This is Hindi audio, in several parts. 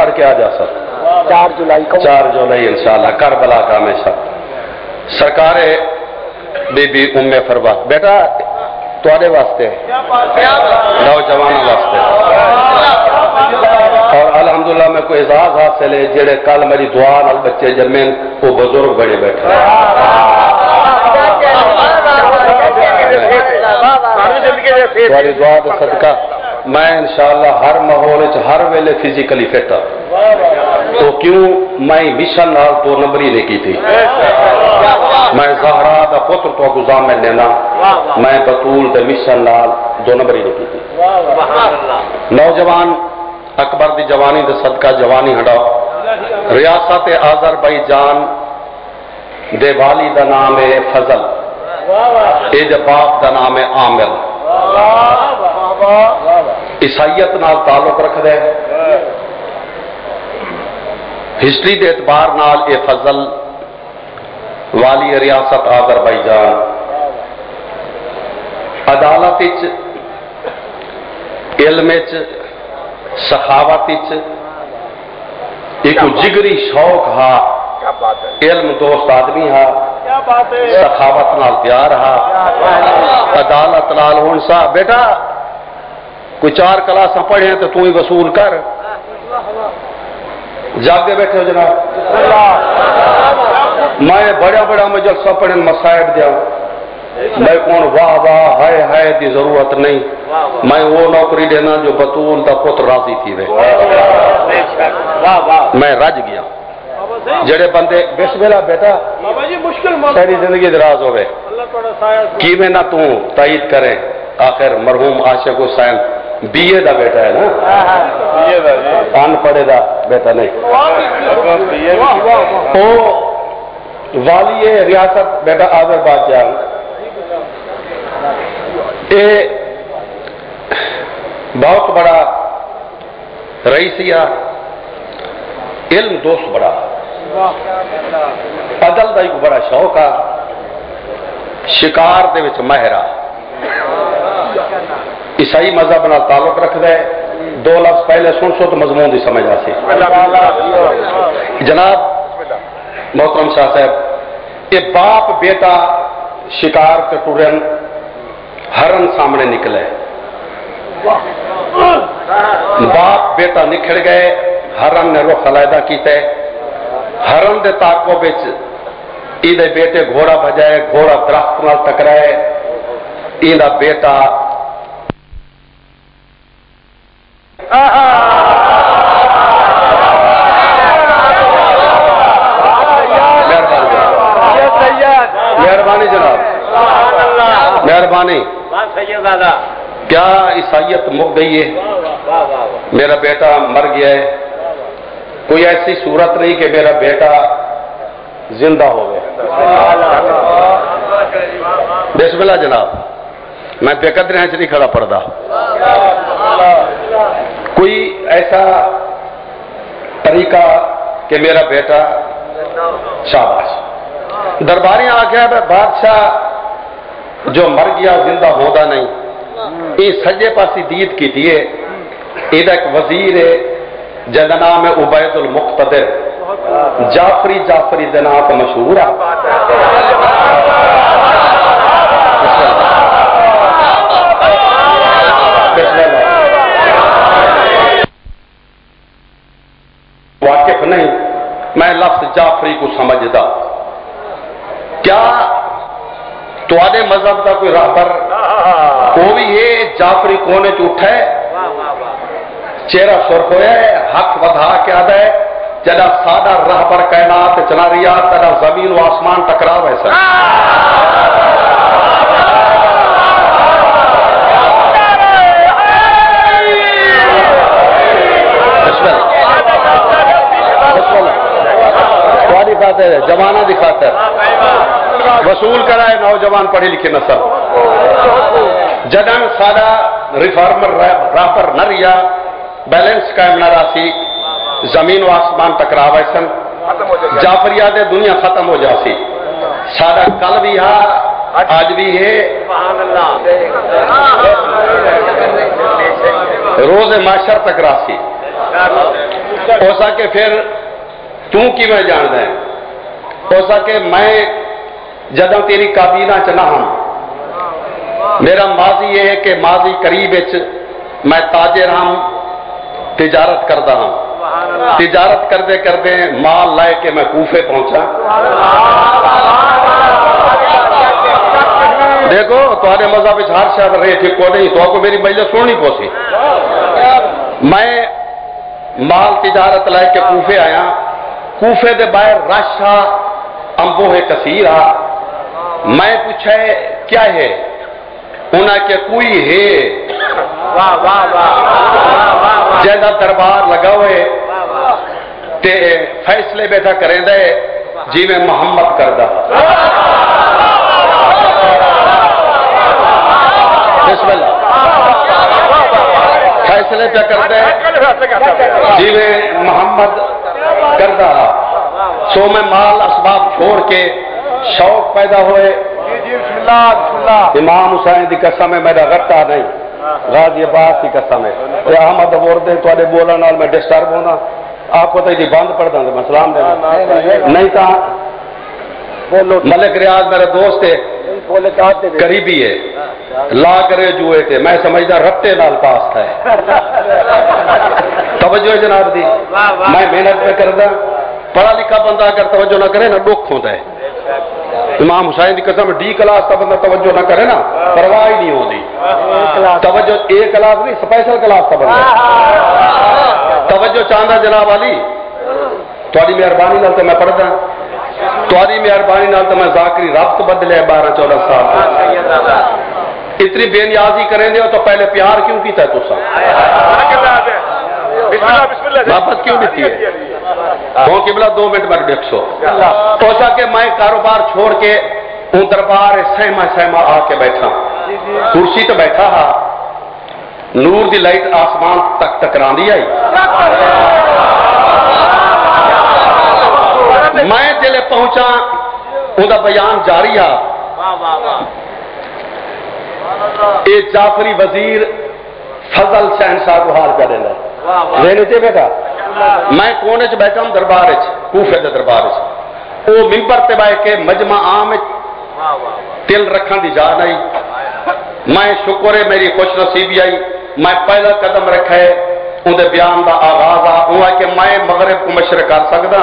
पढ़ के आ जा सब चार जुलाई को चार जुलाई इंशाल्लाह करबला का मैं सब सरकार बीबी उम्मे फरवा बेटा थोड़े वास्ते नौजवान वास्ते और अलहमदुल्ला मैं कोई एजाज हाथ से ले जेड़े कल मेरी दुआ नाल बच्चे जमे वो बुज़ुर्ग बड़े बैठे थोड़ी दुआ तो सदका मैं इंशाल्लाह हर माहौल हर वेले फिजिकली फिट हाँ। तो क्यों मैं मिशन नाल दो नंबरी नहीं की थी मैं जहरा का पुत्र तो गुजाम में लेना। मैं बतूल दे मिशन नाल दो नंबरी नहीं की थी नौजवान अकबर की जवानी दे सदका जवानी हटाओ। रियासत आजरबईजान दे वाली का नाम है फजल। दे बाप दा नाम है आमिर। रखदा। है हिस्टरी के एतबार नाल ये फजल वाली रियासत आजरबईजान। अदालत इल्म सखावत एक जिगरी शौक हा इल्म दोस्त आदमी हा सखावत नाल प्यार हा। अदालत नाल हूँ सा बेटा कोई चार क्लासा पढ़े तो तू ही वसूल कर। जागे बैठे हो जनाब। मैं बड़ा बड़ा मैं जलसा पढ़े मसायब दिया मैं कौन वाह वाह हाय हाय की ज़रूरत नहीं। मैं वो नौकरी देना जो बतूल का पुत्र राज़ी थी वे। मैं रज गया। जेड़े बंदे बिस्मिल्लाह बेटा सारी ज़िंदगी दराज होवे। की में ना तू तायद करें। आखिर मरहूम आशिक हुसैन बीए का बेटा है ना अनपढ़े का बेटा नहीं तो वाली रियासत बेटा आदर बादशाह ये बहुत बड़ा रईसिया इल्म दोस्त बड़ा अदल का एक बड़ा शौक आ शिकार विच माहिर आ ईसाई मज़हब नाल ताल्लुक रखदा। है दो लफ्ज पहले सुन सो तो मजमून की समझ आ सी जनाब, मोहतरम शाह साहब, ये बाप बेटा शिकार के टुरन हरन सामने निकले। बाप बेटा निखड़ गए हरन ने रुख अलहदा किया हरन के ताको बिच इहदे बेटे घोड़ा बजाए, घोड़ा दरख्त न टकराए। इहदा बेटा मेहरबानी जनाब। मेहरबानी। क्या ईसाइत मुक गई है? मेरा बेटा मर गया है। कोई ऐसी सूरत नहीं कि मेरा बेटा ज़िंदा हो गया। बिस्मिल्लाह जनाब। मैं बेकदर च नहीं खड़ा पड़ता कोई ऐसा तरीका कि मेरा बेटा शाबाश। दरबारी आ गया बादशाह, जो मर गया, ज़िंदा होता नहीं। ये सजे पास दीद की दिए इधर एक वज़ीर है जद नाम है उबैदुल मुख्तर जाफरी जाफरी के नाम तो मशहूर है मैं लफ्ज जाफरी को समझदा। क्या थोड़े मज़हब का कोई राहबर वो भी ये जाफरी कोने च उठा चेहरा सुर्ख होया है, हक वधा के आदा है। जरा साडा राहबर कैनात चला रिया तदा ज़मीन व आसमान टकराव है, सर। तुम्हारी खातर जमाना की खातर वसूल कराए नौजवान पढ़े लिखे नसल जडन सादा रिफॉर्मर रापर न रिया, बैलेंस कायम न रासी ज़मीन व आसमान टकरावे सन। जाफरिया दे दुनिया खत्म हो जासी सादा कल भी हा, आज भी है। रोज माशर तक रासी हो सके फिर तू किवें जानदा है हो सके मैं जदों तेरी काबीना च ना हूँ। मेरा माजी यह है कि माजी करीब मैं ताजिर हूँ तिजारत करता हूँ। तिजारत करते करते माल लाए के मैं कूफे पहुँचा। देखो तुम्हारे मज़हब हर शायद रहे थे को नहीं तो आपको मेरी महिला सुननी पोसी मैं माल तिजारत लाए के कूफे आया। कूफे के बाहर रश हा अंबो है कसीर मैं पूछा क्या है? उन्हें के कोई है? वाह वाह वाह। जैसा दरबार लगा हुए ते फैसले बैठा करें दे जिमें मोहम्मद करदा। बिस्मिल्लाह। फैसले पे कर दे जिमें मोहम्मद करदा। सो मैं माल असबाब छोड़ के शौक पैदा हुए। इमाम हुसैन की कसम है मेरा रट्टा नहीं। गाजियाबाद की कसम है। ते अहमद बोलते थोड़े बोलने नाल मैं डिस्टर्ब होना। आपको तो बंद पढ़ दा मैं सलाम देना। नहीं तो बोलो। मलिक रियाज मेरा दोस्त है थे करीबी है। ला करे जुए थे मैं समझदा रट्टे नाल पास था। तवज्जो जनाब दी। मैं मेहनत में करदा। पढ़ा लिखा बंदा अगर तवज्जो ना करे ना दुख होता है। इमाम हुसैन की कसम, डी क्लास का बंदा तवज्जो ना करे ना, परवाह ही नहीं होती तवज्जो, ए क्लास नहीं, स्पेशल क्लास का बंदा तवज्जो चाहता जनाब वाली थोड़ी मेहरबानी नाल तो मैं पढ़दा। थोड़ी मेहरबानी नाल तो मैं जाकरी रब्त बदले बारह चौदह साल इतनी बेनियाजी करेंगे तो पहले प्यार क्यों किया तुसा? हाँ। वापस क्यों देती है दो किबला दो मिनट बाद सो सोचा कि मैं कारोबार छोड़ के उन दरबार सहमा सहमा आके बैठा। कुर्सी तो बैठा, हा। नूर की लाइट आसमान तक टकरा दी आई। मैं ज़िले पहुँचा, उनका बयान जारी आ। ये जाफरी वज़ीर फजल सहन साहब हाल करेगा चे मैं कोने च बैठा हूँ? दरबार कूफे दे दरबार वो मिंबर ते बैठ के मजमा आम तिल रखन दी जान आई। मैं शुक्र है, मेरी खुश नसीबी आई। मैं पहला कदम रखा है। उनके बयान का आगाज़ आ। वो है कि मैं मगरब को मशर कर सकता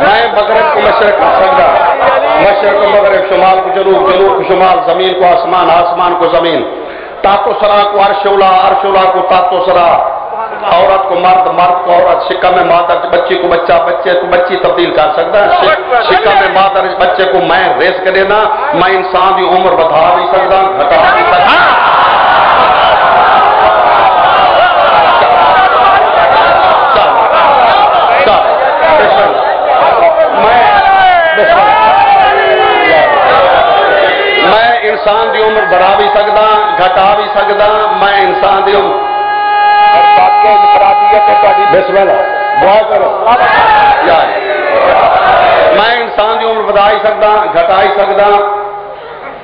मैं मगरब को मशरक कर सकता मशरक को मगरब शुमाल को जनूब जनूब को शुमाल ज़मीन को आसमान आसमान को ज़मीन। तातो सरा को अर्शोला अर्शोला को तातो सरा। औरत को मर्द मर्द को औरत। सिक्का में मादर बच्चे को बच्चा बच्चे को बच्ची तब्दील कर सकता है। सिक्का में मादर बच्चे को मैं रेस कर देना। मैं इंसान की उम्र बढ़ा भी सकता घटा भी सकता चल, चल, बिस्मिल्लाह। मैं मैं इंसान की उम्र बढ़ा भी सकदा घटा भी सकदा मैं इंसान की उम्र और वाकई इंफरादियत है ਤੁਹਾਡੀ बिस्मिल्लाह दुआ करो यार मैं इंसान की उम्र बढ़ा ही सकदा घटा ही सकदा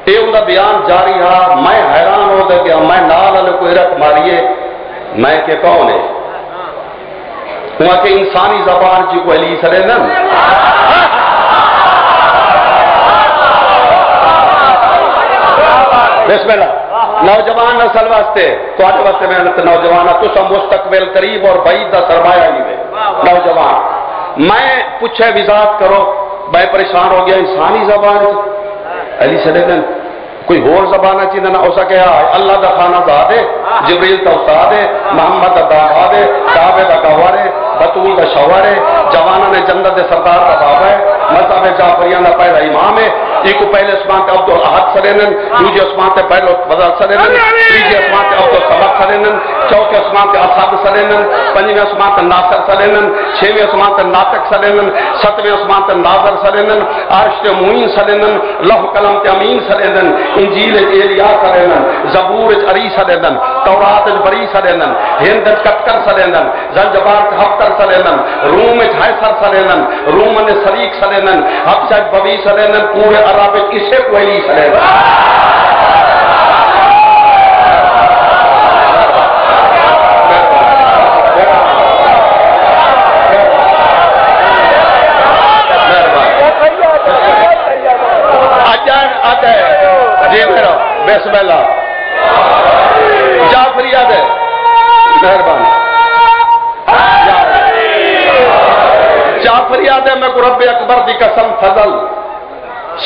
ये उनका बयान जारी हा मैं हैरान हो गया मैं नाल वाले को रख मारिए मैं के कौन है वहां के इंसानी जबान जी को अली सरे न बिस्मिल्लाह नौजवान नस्ल वास्ते थोड़े वास्ते मेहनत नौजवान तुम मुस्तकबिल करीब और बईद का सरमाया ही है नौजवान मैं पूछे विजात करो मैं परेशान हो गया इंसानी जबान अली सलेदन कोई होर जबान चाहिए ना हो सके अल्लाह का खाना दा दे जबरील का उस्ताद है मोहम्मद का दामाद है काबे का गवार है बतूल का शौहर है जवाना ने जन्नत के सरदार का बाबा है मज़हब जाफरिया का पहला इमाम है एक पहले आसमान ते अब्दुल अहद सलेनन दूजे आसमान ते पहले फजल सलेनन तीजे आसमान ते अब्दुल समद सलेनन चौथे आसमान ते असद सलेनन पंजवें आसमान ते नासर सलेनन छवें आसमान ते नातक सतवें आसमान ते नाजर सलेनन अर्श ते मुइन सलेनन लौह कलम ते अमीन सलेनन इंजील एलिया सलेनन जबूर अरी सलेनन तौरात बरी सलेनन हिंद च कटकर सलेनन जंजबार हफ्तर सलेनन रूम हैसर सलेनन रूम सरीक सलेनन हफ्सा च बबी सलेनन पूरे अरब च इसे कोई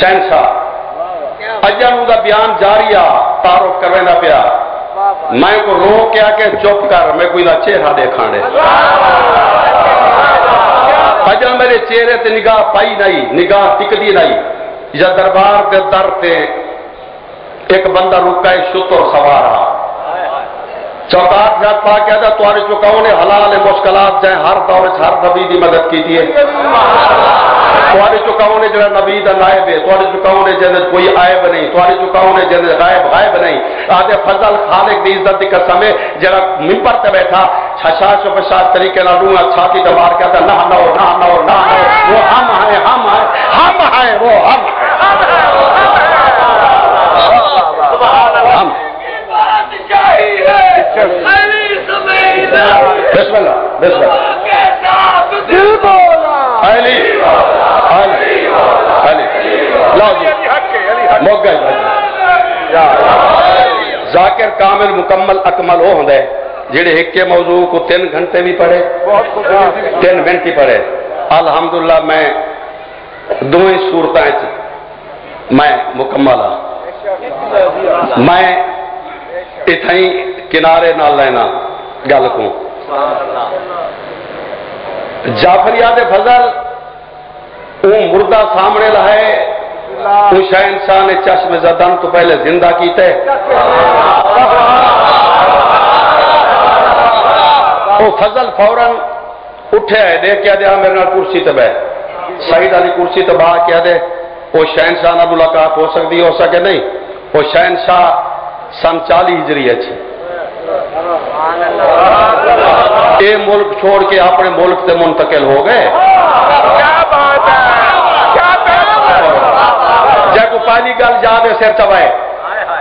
शहनशाह। अजा दा बयान जारी आ, तारुफ करवेना पिया। मैं को रो के आके चुप कर, मैं कोई चेहरा देखा दे अजा मेरे चेहरे ते निगाह पाई नहीं, निगाह टिकदी नहीं। या दरबार के दर ते एक बंदा रुका है, शुतर सवारा चौकाट जात पा क्या था जो कहो ने हलाल है मुश्किलात जाए हर दौर हर नबी की मदद की थी। जो कहो ने जरा नबी का नायब है जो कहो ने जन कोई आयब नहीं जो कहो ने जन गायब गायब नहीं। आदे फजल खालिक की इज़्ज़त की कसम है जरा मिंबर ते बैठा छशाश पशाश तरीके ना लूँगा छाती ते मार कहता, ना, नो ना नो ना, नो, वो हम है हम है हम है वो हम हम बिस्मिल्लाह बिस्मिल्लाह दिल बोला अली अली अली लो जी अली हक अली हक मुक गए जाकिर कामिल मुकम्मल अकमल वो होंगे जेड़े एक मौजू को तीन घंटे भी पढ़े तीन मिनट ही पढ़े अलहमदुल्ला मैं दोवें सूरत मैं मुकम्मल हाँ मैं इतना ही किनारे ना लेना गल को जाफरिया दे फजल वो मुर्दा सामने लाए उस इंसान ने चश्म जदन तो पहले ज़िंदा कीते वो फजल फ़ौरन उठे है देख क्या दे मेरे नाल कुर्सी ते बह सईद अली कुर्सी ते बा क्या दे वो शहनशाह नाल मुलाकात हो सकती हो सके नहीं वो शहनशाह चाली हिजरी अच्छी ये मुल्क छोड़ के अपने मुल्क से मुंतकिल हो गए। क्या क्या जब पहली गल याद सिर चबाए।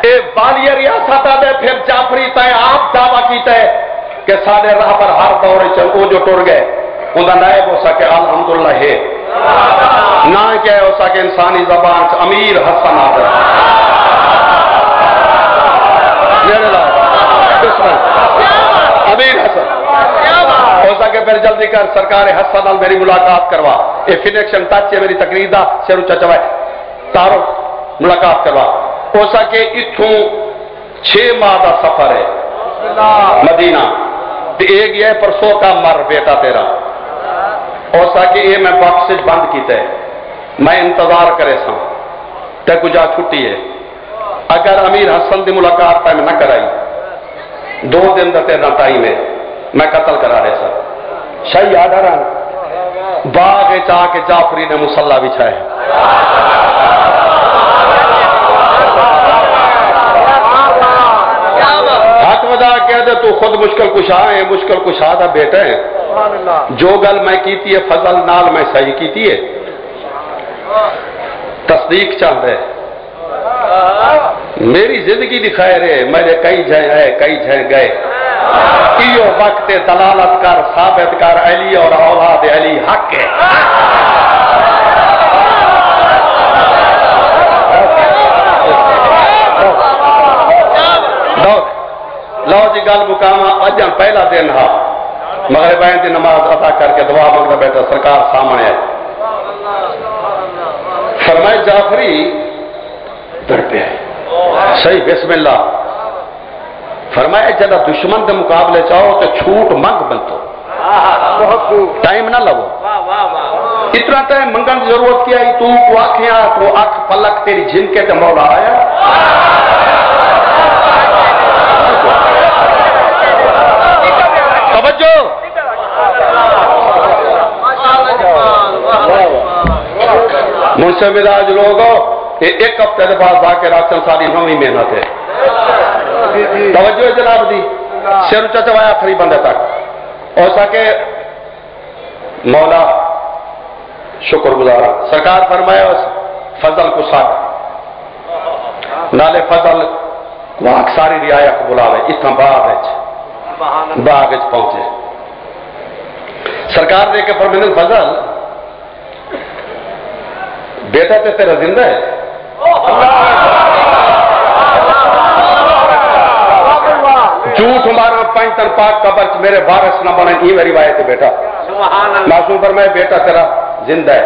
ये बालिया रियासत दे फिर जाफरी तय आप दावा है कि साडे राह पर हर दौर च वो जो टुर गए उनका नायब हो सके, अलहमदुल्ला ना क्या हो सके इंसानी जबान अमीर हसन आदर बिस्मिल्लाह। अमीर हसन। हो सके फिर जल्दी कर, सरकार हसन मेरी मुलाकात करवा। ये फिनेक्शन टच है मेरी तकरीर सिर उच्चा चवाए तारो, मुलाकात करवा। हो सके इथों छे माह का सफ़र है। मदीना। एक गया परसों का मर बेटा तेरा। हो सके ये मैं बख्श बंद है मैं इंतज़ार करे सा। ते छुट्टी है। अगर अमीर हसन की मुलाकात टाइम न कराई। दो दिन का तेरा टाइम है। मैं कत्ल करा रहे सर। शाही आडर बाग च आके जाफरी ने मुसल्ला बिछाए हाथ बजा कह दे तू खुद मुश्किल कुशा है मुश्किल कुशा का बेटा है। जो गल मैं की है फजल नाल मैं सही की है। तस्दीक चाहता है। मेरी ज़िंदगी दिखाए रे मेरे कई जय है कई जय गए। इो वक्त दलालत कर, साबित कर, अली और औलाद अली हक है। लो जी गल मुकामा अज पहला दिन हा। मगर बैन की नमाज़ अदा करके दुआ मंगता बैठा सरकार सामने है फरमाए जाफरी तड़पे सही बिस्मिल्ला फरमाया जरा दुश्मन के मुकाबले चाहो तो छूट मंग बनतो। टाइम ना लवो इतना टाइम मंगन की ज़रूरत क्या आई तू को आखिया को अख पलक, तेरी झिनके ते मौला आया। तवज्जो। मुझसे मिजाज लोगो ये एक हफ़्ते के बाद जाके राशन सारी नवी मेहनत है। तवज्जो है जनाब दी। सिर उच्चा चवाया आखिरी बंदे तक। हो सके मौला, शुक्रगुजार। सरकार फरमाया, फजल को साथ। नाले फजल को आख सारी रियाया को बुलावे इतना बाग बाग पहुँचे। सरकार दे के फजल, बेटा ते तेरा ज़िंदा है। झूठ मारा पंच पाक का बर्च मेरे बारस ना बने ये मेरी रिवायत है बेटा। मासूम पर मैं बेटा तेरा ज़िंदा है।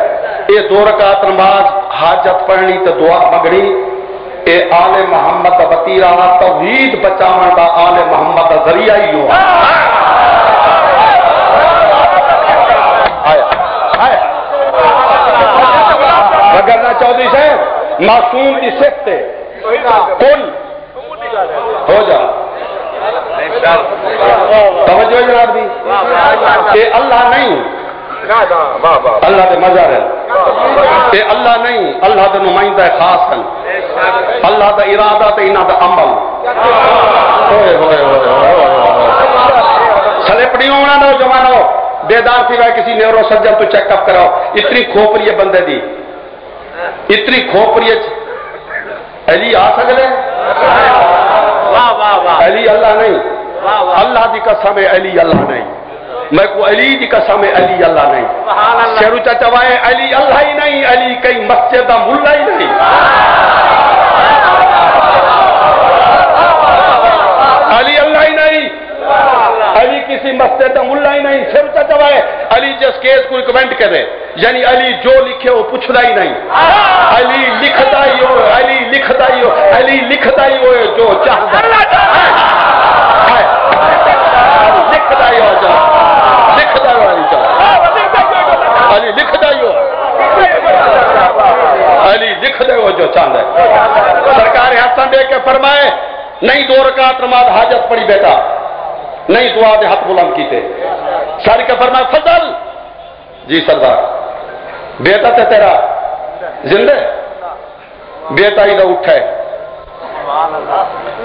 ये दो रकात नमाज़ हाजत पढ़नी तो दुआ मगड़ी ए आले मोहम्मद का वतीरा तवीद बचाव का आले मोहम्मद का ज़रिया ही हो वगरना चौधरी मासूम की सिफत है। कुल हो जा तवज्जो जनाब दी ये अल्लाह नहीं। अल्लाह के मजहर है। ये अल्लाह नहीं, अल्लाह के नुमाइंदा खास हैं। अल्लाह का इरादा तो इन्हों का अमल। होए होए होए होए सलेपड़ी होना नौजवानों बेदार थी वह किसी न्यूरो सर्जन तो चेकअप कराओ। इतनी खोपरी है बंदे दी। इतनी खोपरी अली आ सकते अली अल्लाह नहीं। अल्लाह की कसम है अली अल्लाह नहीं। मैं को अली की कसम है अली अल्लाह नहीं। शेरू चाचा वाए अली अल्लाह ही नहीं अली कई मस्जिद का मुल्ला ही नहीं अली अल्लाह ही नहीं अली किसी मस्ते का मुल्ला ही नहीं शेरू चचवाए अली जिस केस को रिकमेंड करे यानी अली जो लिखे वो पूछता ही नहीं। अली लिखता ही हो अली लिखता ही हो। अली लिखता ही। हो जो। चाहता लिखता ही हो जो। लिखता हो अली अली लिखता ही। हो। अली हो जो चाहता है। सरकार हसन दे के फरमाए नहीं दो रकात नमाज़ हाजत पड़ी बेटा। नहीं दुआ दे हाथ बुलंद कीते सर के फरमाए, फजल। जी सरदार। बेटा ते तेरा। जिंदे? बेटा ही उठे।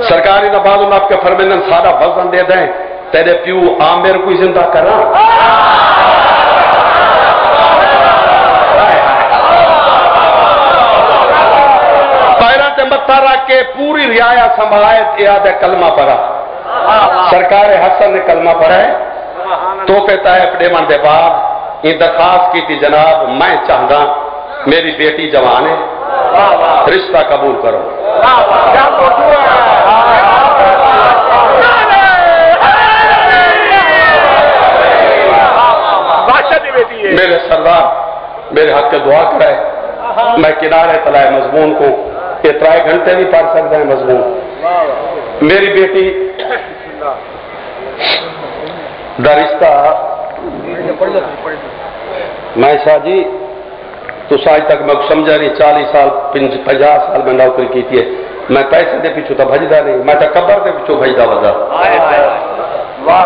सरकारी ना बाद आपके फरमेंदन सारा वज़न दे दें। तेरे प्यू आमिर को ज़िंदा करा। पैरा से मत्था रख के पूरी रियाया है कलमा पढ़ा। सरकार हसन ने कलमा पढ़ा है। तो पे तायफ डेमन दे बाद ये दरखास्त की थी जनाब मैं चाहता मेरी बेटी जवान है। रिश्ता कबूल करो। मेरे सरदार मेरे हक के दुआ कराए। मैं किनारे तलाए मजमून को। ये त्राए घंटे भी पढ़ सकता है मजमून। मेरी बेटी दरिश्ता रिश्ता। मैं शाह जी तो आज तक मैं समझा नहीं चालीस साल पचास साल में नौकरी की थी। मैं पैसे दे पिछू तो भजदा नहीं मैं तो कबर के पिछू भजदा वजह वाह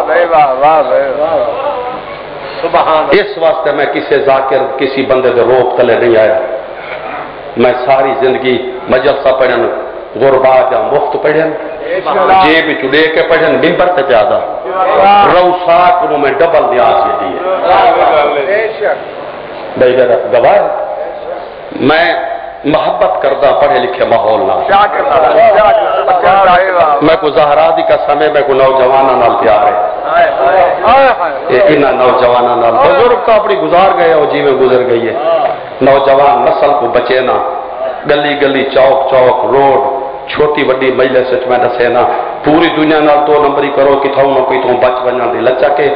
इस वास्ते मैं किसी जाकिर किसी बंदे के रोक तले नहीं आया। मैं सारी ज़िंदगी मजलसा पढ़न गुरबा या मुफ़्त पढ़न। जेब चुड़े के पढ़न ते प्यादा रौसाक को मैं डबल न्यास दी है। भाई जरा गवाह। मैं मोहब्बत करता पढ़े लिखे माहौल ना। मैं को जहरा दी का समय मैं को नौजवाना नाल प्यार है। इन्होंने नौजवाना नाल। बुज़ुर्ग तो अपनी गुजार गए और जीवे गुजर गई है। नौजवान नस्ल को बचेना। गली गली चौक चौक रोड। छोटी वड्डी मजलिस विच मैं दसे पूरी दुनिया नाल दो नंबरी करो किथों ना कोई तो बच वञण लचा के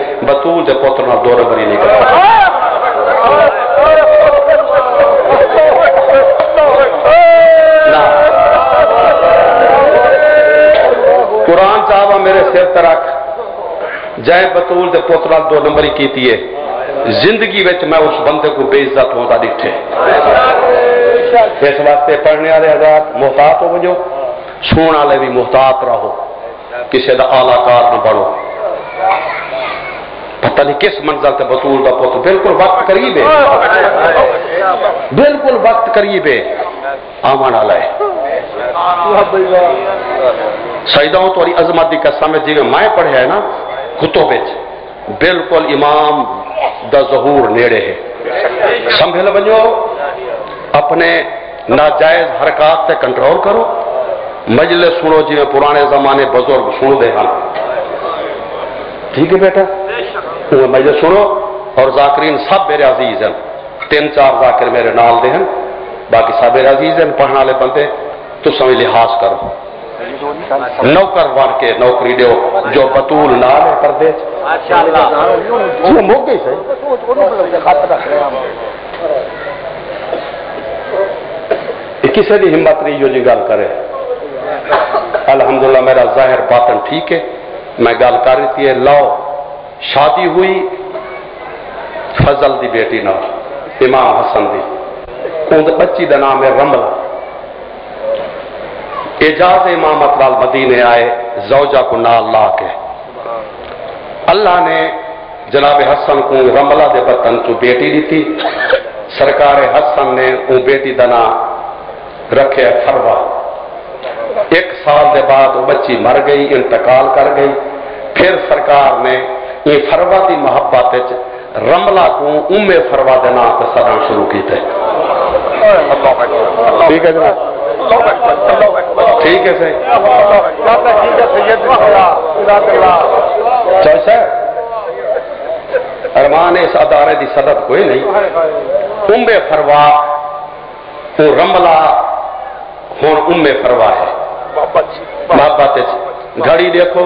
दे पुत्र नाल दो नंबरी नहीं करो। ना। कुरान साहब, मेरे सिर ते रख। जय बतूल दे पुत्र दो नंबरी कीती है। ज़िंदगी मैं उस बंदे को बेइज्जत होता दिखे इस वास्ते पढ़ने वाले आज़ाद मोहतात हो वजो सुन वाले भी मोहतात रहो। किसी का आलाकार न बनो। पता नहीं किस मंजिल ते बतूल का पुत्र बिल्कुल वक्त करीब। है बिल्कुल वक्त करीब। है आवन वाला है। सईदाओं तो अजमत की कसम है जिमें मैं पढ़िया है ना, कुतों बिच। बिल्कुल इमाम द जहूर नेड़े है। संभल वजो अपने नाजायज हरकत से कंट्रोल करो। मजले सुनो जिमें पुराने जमाने बुज़ुर्ग सुनते हैं ठीक है बेटा? वो मजले सुनो और जाकरीन सब मेरे अज़ीज़ हैं। तीन चार जाकिर मेरे नाल दे हैं बाकी सब मेरे अज़ीज़ हैं पढ़ने वाले बंदे तो समय लिहाज करो। नौकर बन के नौकरी दो जो बतूल नाल है पर्दे मोगे किसी की हिम्मत नहीं जो जी गल करे? अलहमदुल्ला मेरा ज़ाहिर बातन ठीक है। मैं गल कर रही थी, लो, शादी हुई, फजल की बेटी ना इमाम हसन की उन बच्ची का नाम है रमला। एजाज इमामत वाल मदीने आए, जौजा को नाल ला के अल्लाह ने जनाब हसन को रमला के बतन चो बेटी दी सरकार हसन ने वो बेटी का नाम रखे फरवा। एक साल के बाद वो बच्ची मर गई, इंतकाल कर गई। फिर सरकार ने ये फरवा की मोहब्बत रमला को उमे फरवा के नाम से सदा शुरू किए ठीक है ठीक है सही। सर। अरमान, इस अदारे की सदत कोई नहीं। उम्बे फरवा रमला हूँ उम्बे फरवा है। मोहब्बत घड़ी देखो,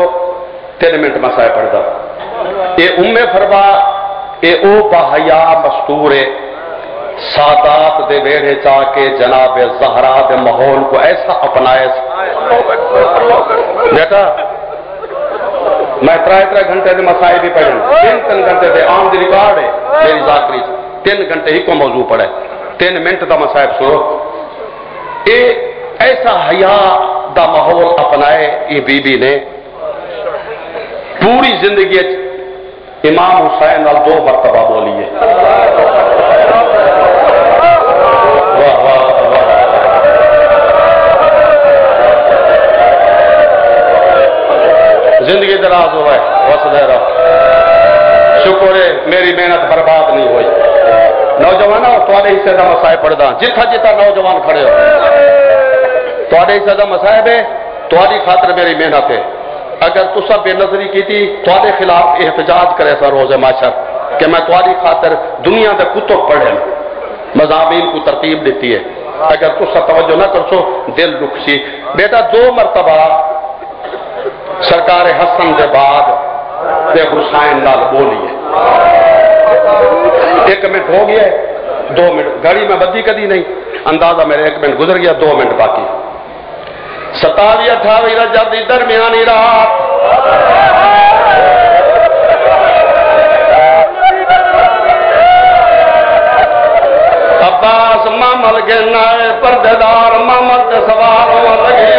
तीन मिनट मसाए पड़ता ये उम्मे फरवा ये ओ बाहया मस्तूर है। सादात दे वेड़े चा के जनाब जहरा दे माहौल को ऐसा अपनाए। बेटा, मैं त्रै त्रै घंटे के मसाए भी पढ़े। तीन तीन घंटे के आम दी रिकॉर्ड है, मेरी जाकरी तीन घंटे ही को मौजू पढ़े तीन मिनट का मसायब सुनो। ये ऐसा हया का माहौल अपनाए ये बीबी ने। पूरी ज़िंदगी इमाम हुसैन नाल दो मरतबा बोली वाह वाह वाह। ज़िंदगी दराज हो है वसदे शुक्र है, मेरी मेहनत बर्बाद नहीं हुई। नौजवान थोड़े हिस्से का मसाए पढ़दा। जिथा जिथा नौजवान खड़े हो। थोड़े हिस्से का मसायब है थोड़ी खातर मेरी मेहनत है। अगर तुसा बेनजरी की थी थोड़े खिलाफ एहतजाज करे सा रोज माशर कि मैं थोड़ी खातर दुनिया के कुतुब पढ़े। मजामीन को तरतीब देती है। अगर तुसा तवज्जो ना कर सो दिल दुख सी। बेटा, दो मरतबा सरकार हसन के बाद हुसैन लाल बोली है। एक मिनट हो गया दो मिनट। घड़ी में बदी कदी नहीं। अंदाज़ा मेरे एक मिनट गुजर गया, दो मिनट बाकी। सतावी अठावी रजब की दरमियानी रात। अब्बास मामल के नाए पर्देदार मामल के सवार हो लगे।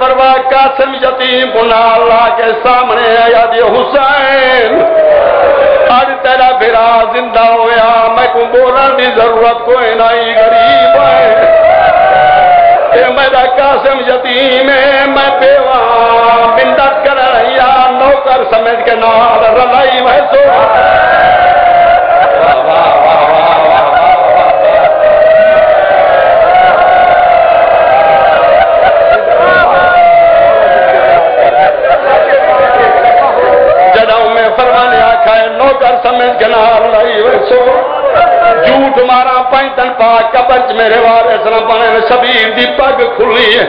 परवा कासिम यतीम बुना अल्लाह के सामने आया दिए हुसैन। आज तेरा बिरा ज़िंदा होया, मैं को बोलने की ज़रूरत कोई नहीं, गरीब है। मेरा कासिम यतीम है, मैं बेवा। मिन्नत कर रहिया, नौकर समझ के नाल रलाई मैं मारा पैंतन पा कबर मेरे सना पाने में शबीर दी पग खुली है।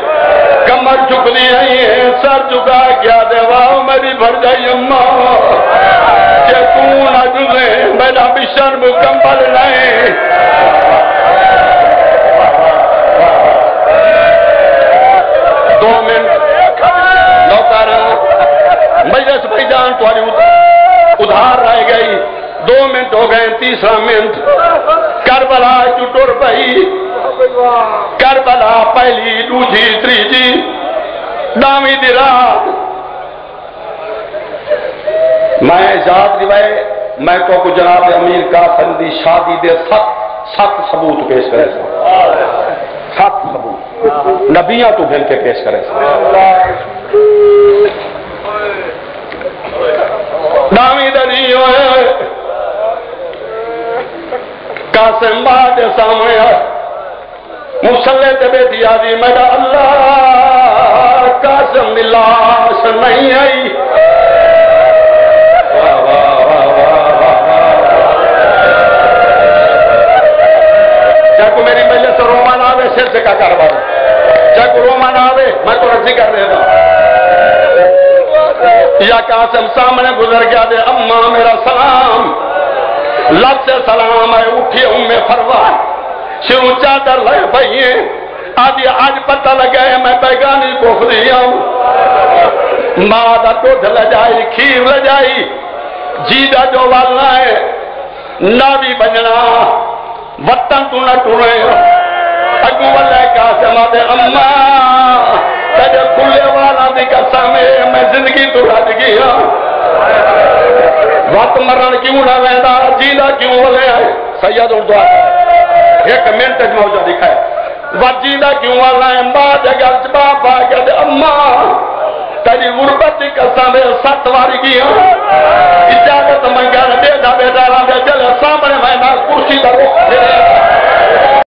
कमर झुकनी आई है सर झुका क्या देवा मेरी भर जाई अम्मा। जे तू न जुले मेरा भी शर्म कंबल नहीं। दो मिनट। मजलिस भाईजान तुम्हारी उधार रह गई। दो मिनट हो गए, तीसरा मिनट। करबला चुटुर पई करबला पहली, दूजी, त्रीजी। दावी दी मैं याद दिवाए, मैं को जनाब अमीर का दी शादी दे सत सत सबूत पेश करे सत सबूत। नबिया तू फिर के पेश करे दावी दरी होए कासिम बाद सामने आए मुसल्ले ते बैठी आदि मेरा अल्लाह, कासिम दी लाश नहीं आई। को मेरी मजलिस रोमान आवे, सिर से का कारोबार जग रोमन आवे, मैं तो रज़ी कर देता। या कासिम सामने गुजर गया दे, अम्मा मेरा सलाम। से सलाम है उठी उम्मे फरवा शिव चादर लग पई आज आज पता लगा मैं बैगानी पोखरी हूँ। माँ का दुध लजाई, खीर लजाई। जी का जो वालना है ना भी बजना। वतन तू न टुणे। अगू वाले कासिम दे अम्मा। कदे खुले वाला दी कसम मैं ज़िंदगी तू रज गया वत मरण क्यों ना वेंदा जींदा क्यों वले आए सैयद उर्दू एक मिनट च मौजा दिखाए। वत जींदा क्यों है माँ जगह च बापा अम्मा, तेरी गुरबत कसम सत वारी गया इजाज़त मंगन बेटा बेटा रांदे, चले सामने मैं ना कुर्सी दा